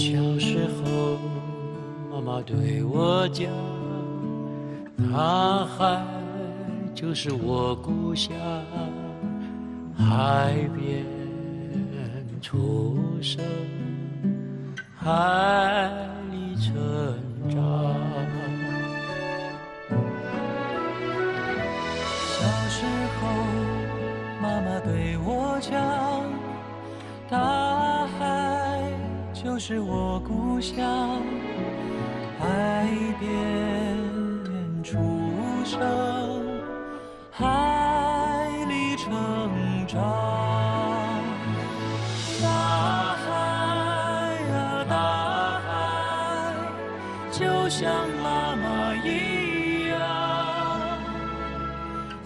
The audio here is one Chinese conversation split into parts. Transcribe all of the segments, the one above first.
小时候，妈妈对我讲，大海就是我故乡，海边出生，海里成长。小时候，妈妈对我讲，大就是我故乡，海边出生，海里成长。大海啊，大海，就像妈妈一样。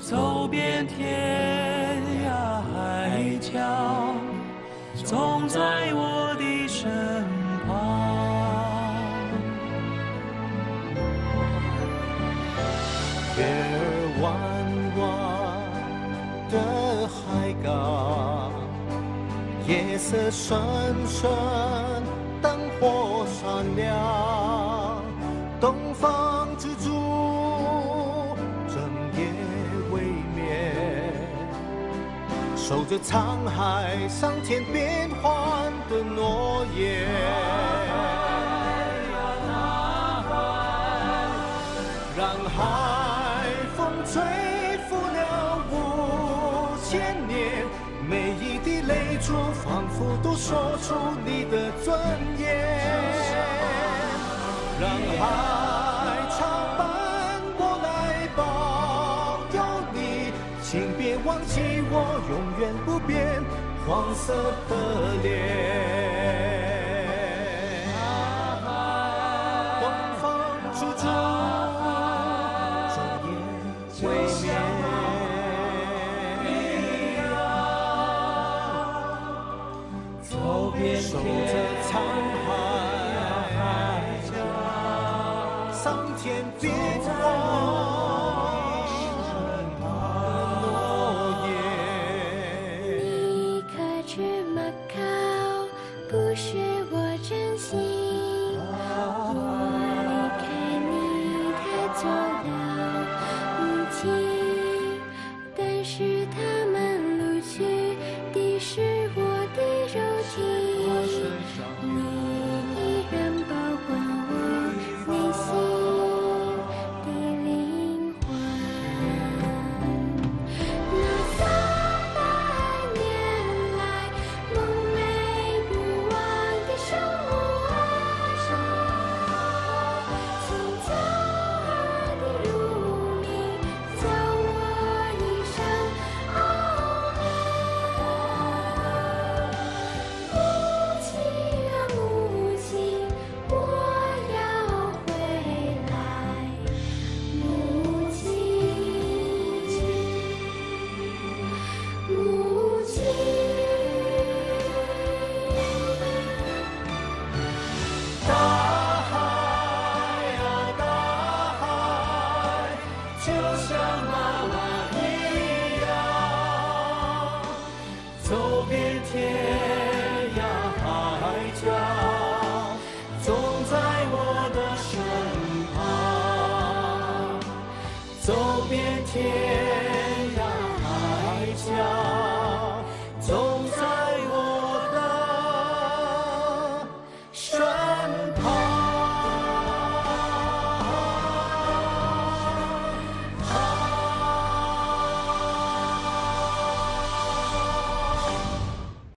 走遍天涯海角，总在我的身旁。月儿弯弯的海港，夜色深深，灯火闪亮，东方守着沧海桑田变幻的诺言。让海风吹拂了五千年，每一滴泪珠仿佛都说出你的尊严。让海不变黄色的脸。东方之珠，整夜未眠。走遍天沧海桑田不是我真心，我离开你太久了。走遍天涯海角。